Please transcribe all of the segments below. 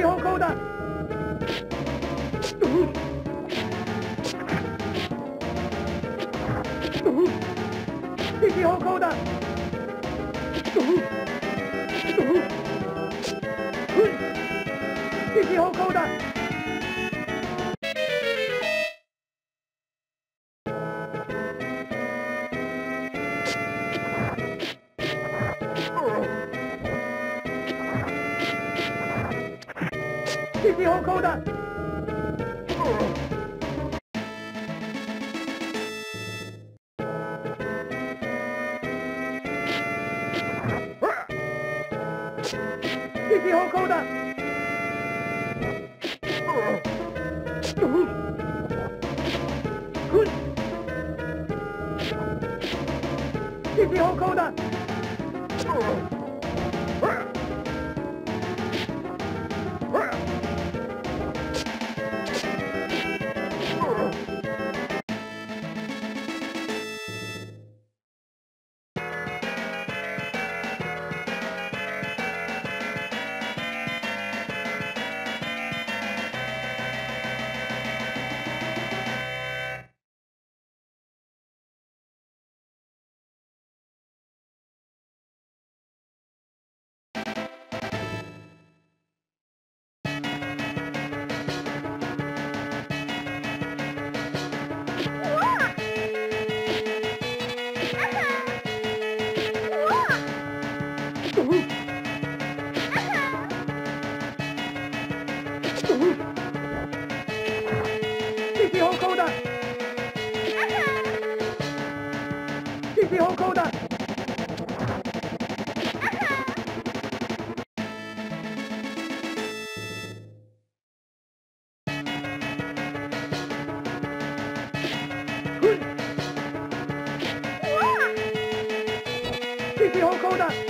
敵方向だ。敵方向だ敵方向だ敵方向だ敵方向だ敵方向だ以后扣的。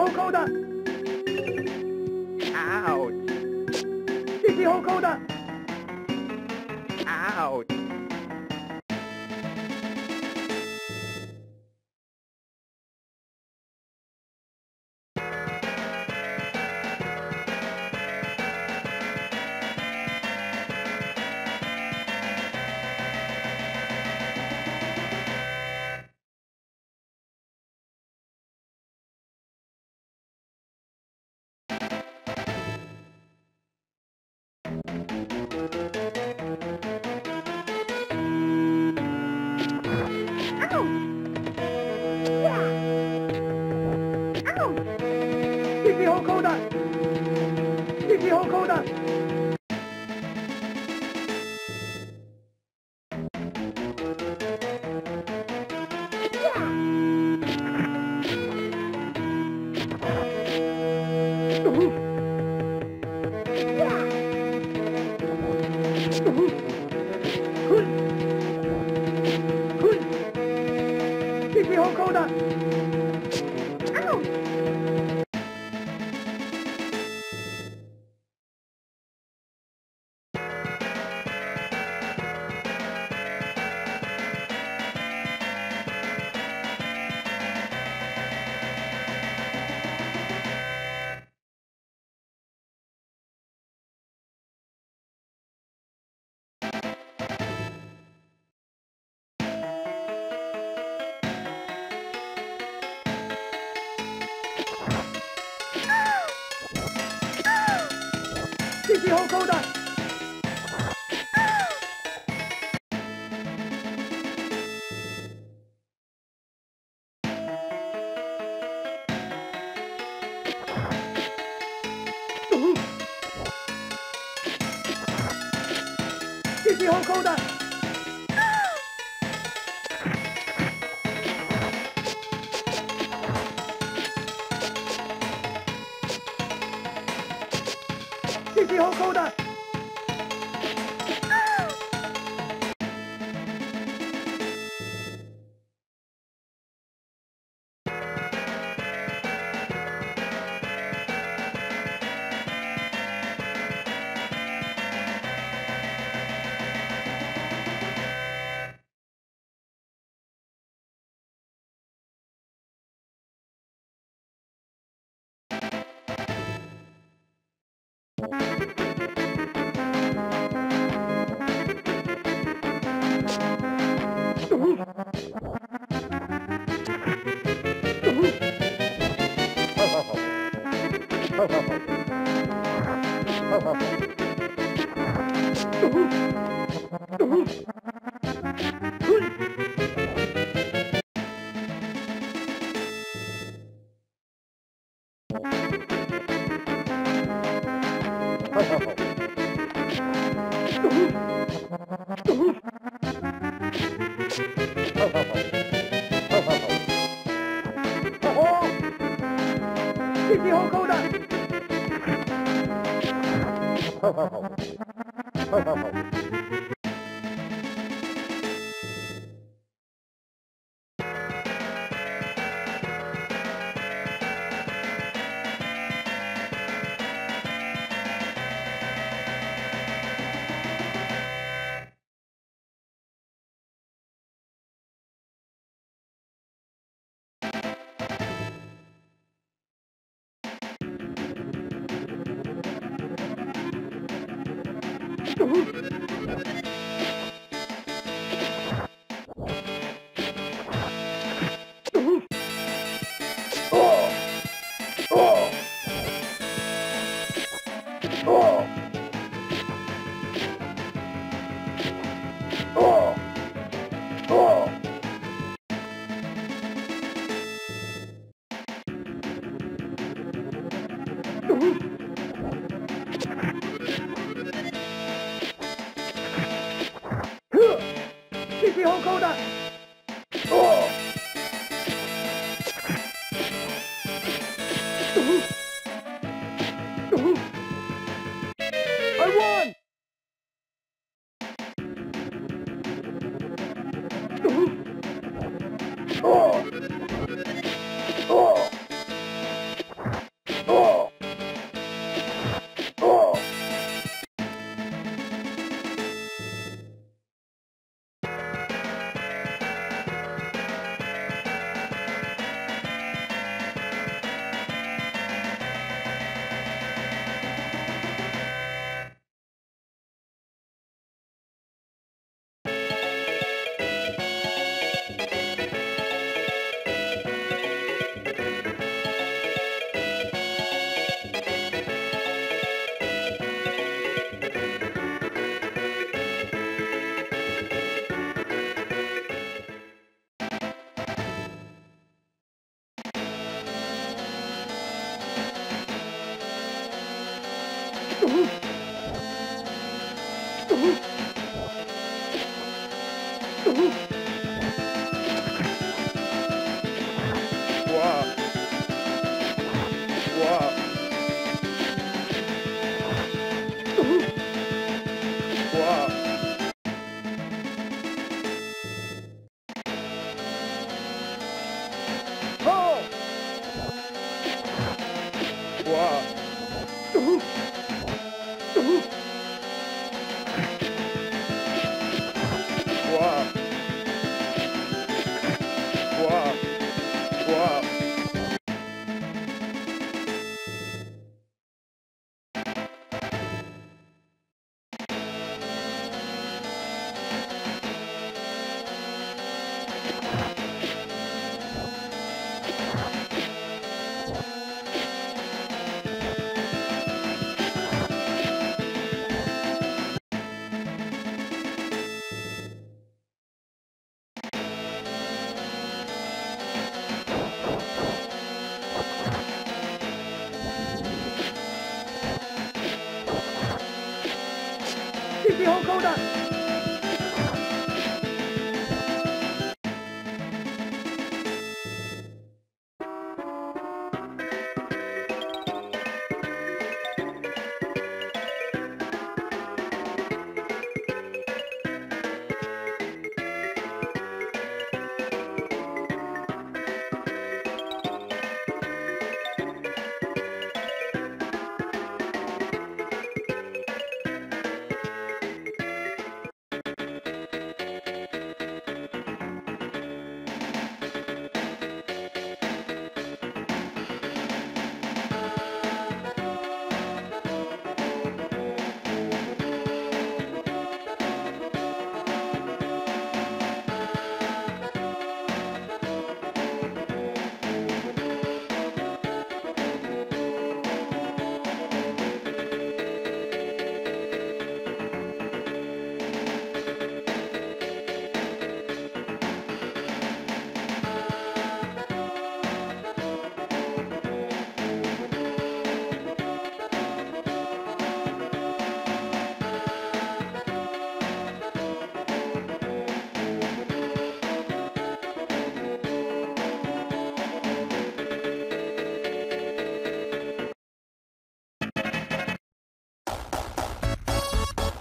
方向だ。方向だ。右方向だ右方向だ右方向だ hold on. Oh, Ha ha ha ha. Woof! 감. Uhul. だ。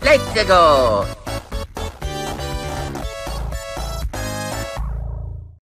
レッツゴー